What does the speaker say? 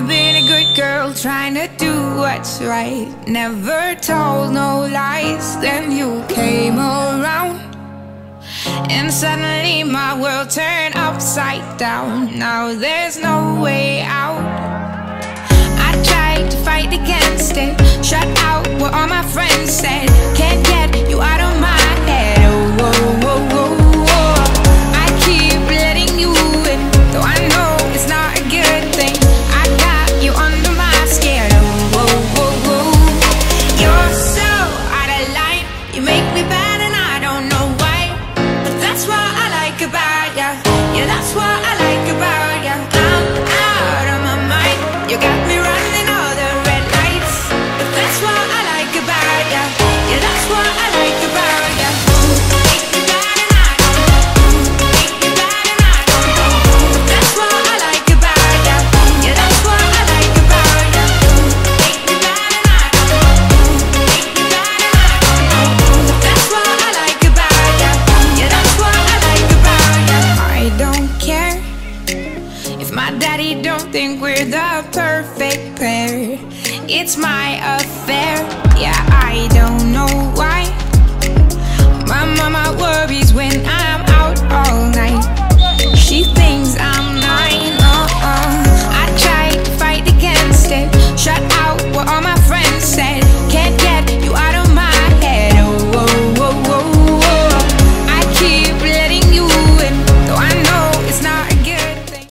I've been a good girl trying to do what's right. Never told no lies. Then you came around. And suddenly my world turned upside down. Now there's no way out. I tried to fight again. that's what I like about Daddy don't think we're the perfect pair. It's my affair.